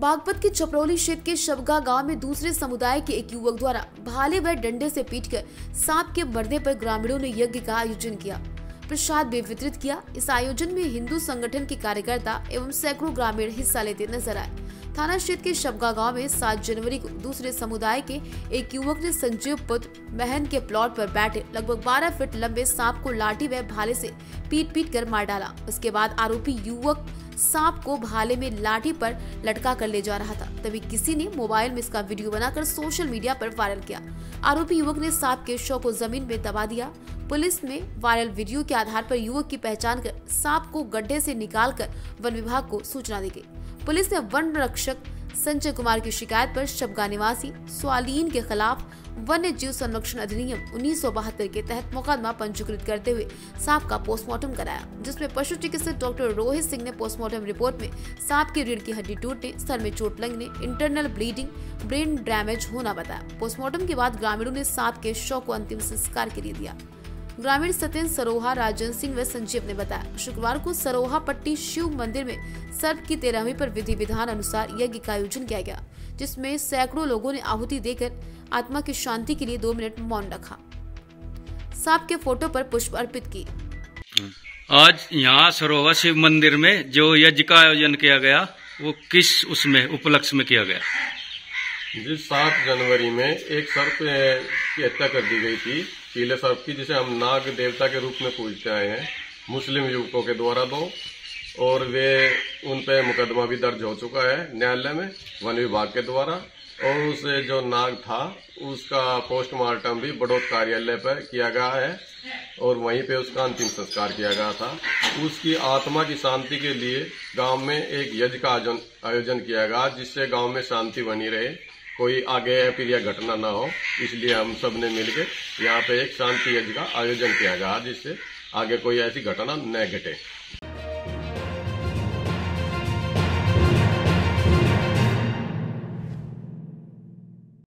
बागपत के चपरौली क्षेत्र के शबगा गाँव में दूसरे समुदाय के एक युवक द्वारा भाले व डंडे से पीटकर सांप के मरने पर ग्रामीणों ने यज्ञ का आयोजन किया। प्रसाद भी वितरित किया। इस आयोजन में हिंदू संगठन के कार्यकर्ता एवं सैकड़ों ग्रामीण हिस्सा लेते नज़र आए। थाना क्षेत्र के शबगा गाँव में 7 जनवरी को दूसरे समुदाय के एक युवक ने संजीव पुत्र महन के प्लॉट पर बैठे लगभग 12 फीट लंबे सांप को लाठी व भाले से पीट पीट कर मार डाला। उसके बाद आरोपी युवक सांप को भाले में लाठी पर लटका कर ले जा रहा था। तभी किसी ने मोबाइल में इसका वीडियो बनाकर सोशल मीडिया पर वायरल किया। आरोपी युवक ने सांप के शव को ज़मीन में दबा दिया। पुलिस में वायरल वीडियो के आधार पर युवक की पहचान कर सांप को गड्ढे से निकालकर वन विभाग को सूचना दी गई। पुलिस ने वन रक्षक संजय कुमार की शिकायत पर शबगा निवासी स्वालीन के खिलाफ वन्य जीव संरक्षण अधिनियम उन्नीस सौ बहत्तर के तहत मुकदमा पंजीकृत करते हुए सांप का पोस्टमार्टम कराया, जिसमें पशु चिकित्सक डॉक्टर रोहित सिंह ने पोस्टमार्टम रिपोर्ट में सांप की रीढ़ की हड्डी टूटने, सर में चोट लगने, इंटरनल ब्लीडिंग, ब्रेन डैमेज होना बताया। पोस्टमार्टम के बाद ग्रामीणों ने सांप के शव को अंतिम संस्कार के लिए दिया। ग्रामीण सत्येंद्र सरोहा राजन सिंह व संजीव ने बताया शुक्रवार को सरोहा पट्टी शिव मंदिर में सर्प की तेरहवीं पर विधि विधान अनुसार यज्ञ का आयोजन किया गया जिसमें सैकड़ों लोगों ने आहुति देकर आत्मा की शांति के लिए दो मिनट मौन रखा। सांप के फ़ोटो पर पुष्प अर्पित की। आज यहाँ सरोवर शिव मंदिर में जो यज्ञ का आयोजन किया गया वो किस उसमें उपलक्ष्य में किया गया? जिस सात जनवरी में एक सर्प की हत्या कर दी गई थी पीले सर्प की, जिसे हम नाग देवता के रूप में पूजते आए हैं, मुस्लिम युवकों के द्वारा दो, और वे उन पे मुकदमा भी दर्ज हो चुका है न्यायालय में, वन विभाग के द्वारा, और उस जो नाग था, उसका पोस्टमार्टम भी बड़ौद कार्यालय पर किया गया है, और वहीं पे उसका अंतिम संस्कार किया गया था। उसकी आत्मा की शांति के लिए गाँव में एक यज्ञ का आयोजन किया गया, जिससे गाँव में शांति बनी रहे। कोई आगे फिर यह घटना ना हो, इसलिए हम सबने मिलकर यहाँ पे एक शांति यज्ञ का आयोजन किया गया जिससे आगे कोई ऐसी घटना न घटे।